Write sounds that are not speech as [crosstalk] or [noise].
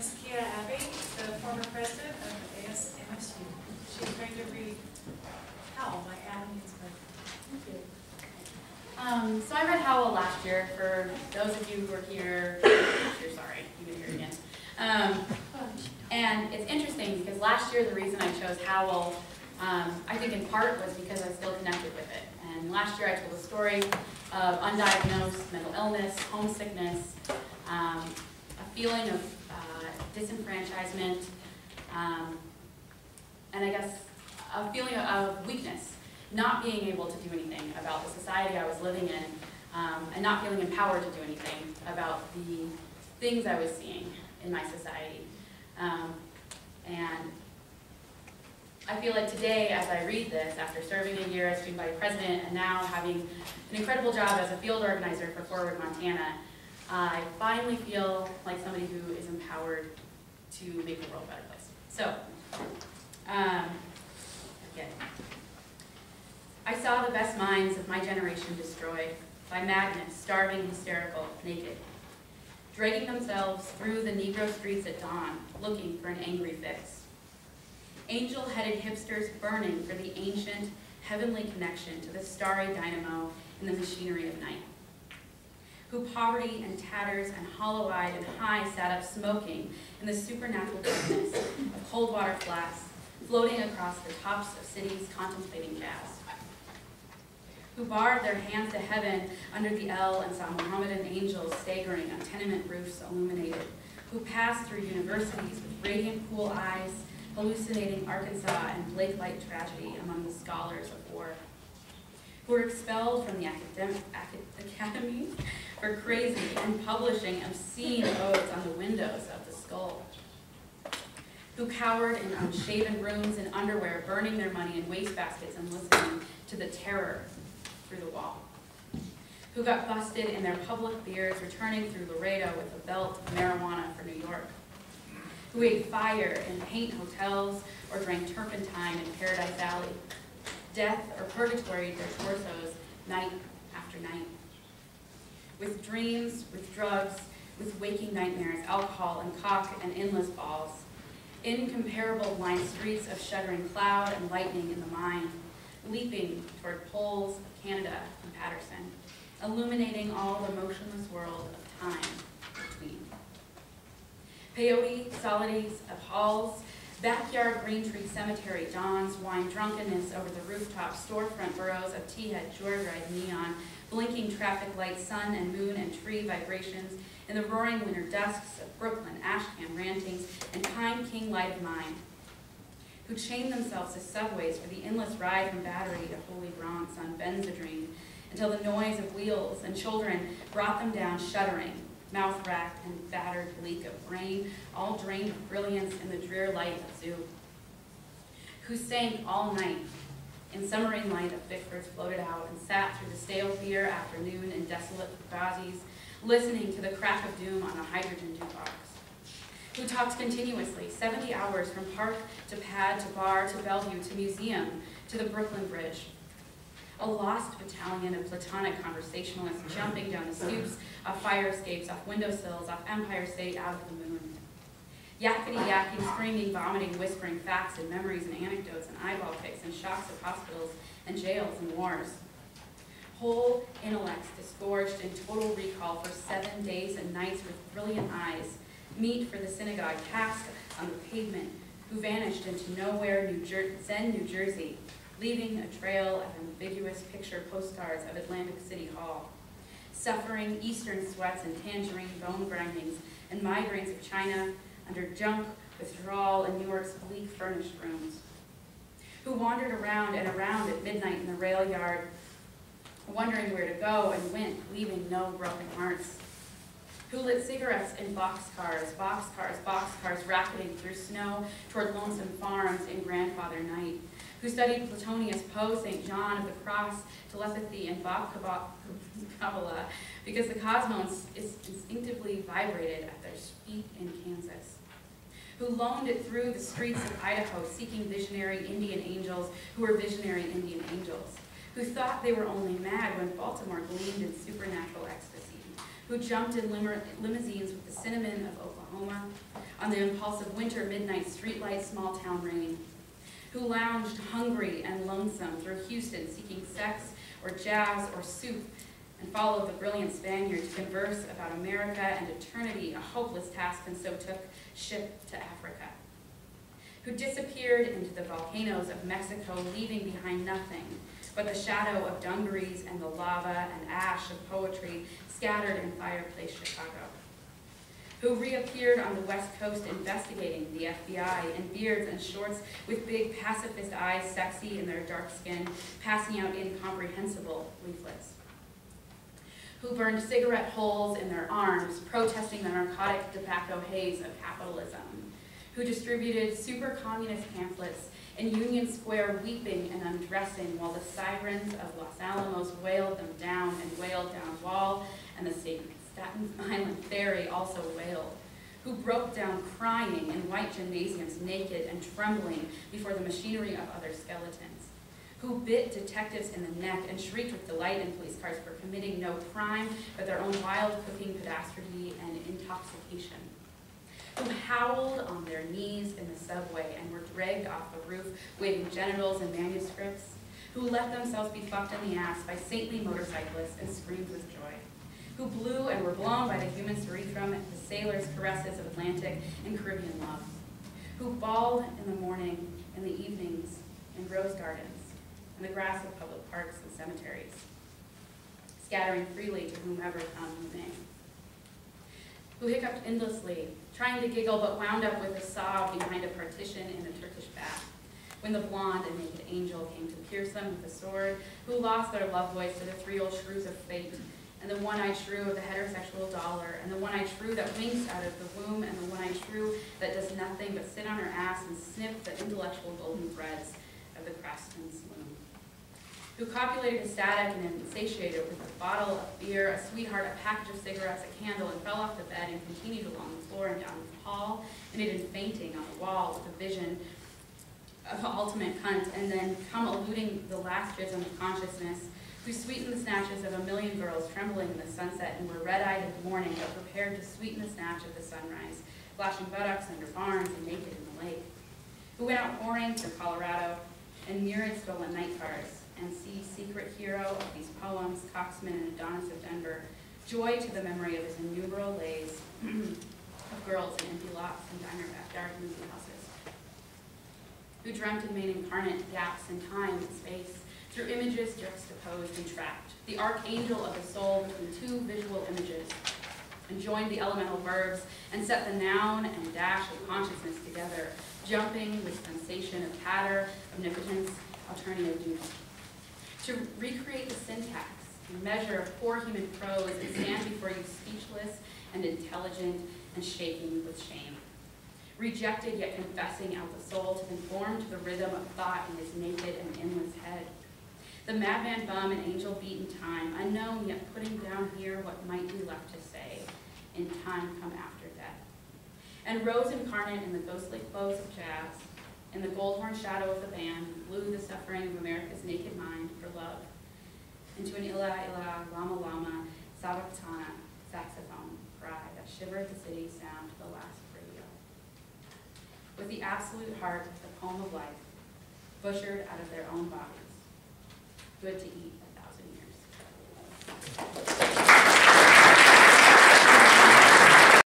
Ms. Kiah Abbey, the former president of ASMSU. She's going to read Howl by Allen Ginsberg. Thank you. Um, so I read Howl last year. For those of you who are here, you're sorry, you can hear it again. Um, and it's interesting because last year the reason I chose Howl, um, I think in part was because I still connected with it. And last year I told a story of undiagnosed mental illness, homesickness, um, a feeling of disenfranchisement, um, and I guess a feeling of weakness, not being able to do anything about the society I was living in, um, and not feeling empowered to do anything about the things I was seeing in my society. Um, and I feel like today, as I read this, after serving a year as student body president and now having an incredible job as a field organizer for Forward Montana, I finally feel like somebody who is empowered to make the world a better place. So, um, again, I saw the best minds of my generation destroyed by madness, starving, hysterical, naked, dragging themselves through the Negro streets at dawn, looking for an angry fix. Angel-headed hipsters burning for the ancient, heavenly connection to the starry dynamo in the machinery of night who poverty and tatters and hollow-eyed and high sat up smoking in the supernatural darkness of cold water flats floating across the tops of cities contemplating jazz. Who barred their hands to heaven under the El and saw Mohammedan angels staggering on tenement roofs illuminated. Who passed through universities with radiant cool eyes, hallucinating Arkansas and Blake Light tragedy among the scholars of war. Who were expelled from the academic, academies for crazy and publishing obscene odes on the windows of the skull. Who cowered in unshaven rooms in underwear, burning their money in wastebaskets and listening to the terror through the wall. Who got busted in their public beards, returning through Laredo with a belt of marijuana for New York. Who ate fire in paint hotels or drank turpentine in Paradise Alley. Death or purgatory their torsos night after night with dreams, with drugs, with waking nightmares, alcohol and cock and endless balls. Incomparable blind streets of shuddering cloud and lightning in the mind, leaping toward poles of Canada and Paterson, illuminating all the motionless world of time between. Peyote, solidities of halls, backyard green tree cemetery dawns, wine drunkenness over the rooftop, storefront boroughs of tea-head joyride neon, blinking traffic lights, sun and moon and tree vibrations, in the roaring winter dusks of Brooklyn, Ashcan rantings, and kind king light of mind, who chained themselves to subways for the endless ride from Battery to Holy Bronx on Benzedrine, until the noise of wheels and children brought them down shuddering, mouth racked and battered bleak of brain, all drained of brilliance in the drear light of zoo, who sang all night in submarine light of Bickford's floated out and sat through the stale theater afternoon in desolate Fugazi's, listening to the crack of doom on a hydrogen jukebox. Who talked continuously, 70 hours from park to pad to bar to Bellevue to museum to the Brooklyn Bridge. A lost battalion of platonic conversationalists jumping down the stoops, off fire escapes, off windowsills, off Empire State, out of the moon yakety yakking, screaming, vomiting, whispering facts and memories and anecdotes and eyeball kicks and shocks of hospitals and jails and wars. Whole intellects disgorged in total recall for seven days and nights with brilliant eyes, meat for the synagogue cast on the pavement, who vanished into nowhere, New Jer Zen, New Jersey, leaving a trail of ambiguous picture postcards of Atlantic City Hall. Suffering eastern sweats and tangerine bone grindings and migraines of China, under junk, withdrawal, in New York's bleak furnished rooms, who wandered around and around at midnight in the rail yard, wondering where to go and went, leaving no broken hearts, who lit cigarettes in boxcars, boxcars, boxcars, racketing through snow toward lonesome farms in grandfather night, who studied Plotinus Poe, St. John of the Cross, telepathy, and bop Kabbalah, because the cosmos is instinctively vibrated at their feet in Kansas who loaned it through the streets of Idaho seeking visionary Indian angels who were visionary Indian angels, who thought they were only mad when Baltimore gleamed in supernatural ecstasy, who jumped in limousines with the cinnamon of Oklahoma on the impulsive winter midnight streetlight small town rain, who lounged hungry and lonesome through Houston seeking sex or jazz or soup and followed the brilliant Spaniard to converse about America and eternity, a hopeless task, and so took ship to Africa, who disappeared into the volcanoes of Mexico, leaving behind nothing but the shadow of dungarees and the lava and ash of poetry scattered in fireplace Chicago, who reappeared on the West Coast investigating the FBI in beards and shorts with big pacifist eyes, sexy in their dark skin, passing out incomprehensible leaflets. Who burned cigarette holes in their arms, protesting the narcotic tobacco haze of capitalism, who distributed super communist pamphlets in Union Square weeping and undressing while the sirens of Los Alamos wailed them down and wailed down Wall and the Staten Staten Island Ferry also wailed, who broke down crying in white gymnasiums naked and trembling before the machinery of other skeletons who bit detectives in the neck and shrieked with delight in police cars for committing no crime but their own wild cooking catastrophe and intoxication, who howled on their knees in the subway and were dragged off the roof waving genitals and manuscripts, who let themselves be fucked in the ass by saintly motorcyclists and screamed with joy, who blew and were blown by the human cerebrum the sailors' caresses of Atlantic and Caribbean love, who bawled in the morning and the evenings in rose gardens and the grass of public parks and cemeteries, scattering freely to whomever found whom may. Who hiccuped endlessly, trying to giggle but wound up with a sob behind a partition in a Turkish bath, when the blonde and naked angel came to pierce them with a sword, who lost their love voice to the three old shrews of fate, and the one-eyed shrew of the heterosexual dollar, and the one-eyed shrew that winks out of the womb, and the one-eyed shrew that does nothing but sit on her ass and sniff the intellectual golden threads of the craftsman's loom who copulated ecstatic and insatiated with a bottle of beer, a sweetheart, a package of cigarettes, a candle, and fell off the bed and continued along the floor and down the hall, and ended fainting on the wall with a vision of ultimate cunt, and then come eluding the last jism of consciousness, who sweetened the snatches of a million girls trembling in the sunset and were red-eyed in the morning, but prepared to sweeten the snatch of the sunrise, flashing buttocks under barns and naked in the lake, who went out pouring through Colorado and mirrored stolen night cars, and see secret hero of these poems, Coxman and Adonis of Denver, joy to the memory of his innumerable lays [clears throat] of girls in empty lots and diner backyard movie houses, who dreamt and made incarnate gaps in time and space through images juxtaposed and trapped, the archangel of the soul between two visual images, and joined the elemental verbs and set the noun and dash of consciousness together, jumping with sensation of Pater, omnipotence, alternative duty to recreate the syntax and measure of poor human prose and stand before you speechless and intelligent and shaking with shame. Rejected yet confessing out the soul to conform to the rhythm of thought in his naked and endless head. The madman bum and angel beaten time, unknown yet putting down here what might be left to say in time come after death. And rose incarnate in the ghostly clothes of jazz, in the gold-horn shadow of the band, blew the suffering of America's naked mind for love into an illa illa lama lama sabachthana saxophone cry that shivered the city sound to the last radio. With the absolute heart, the poem of life, butchered out of their own bodies, good to eat a thousand years.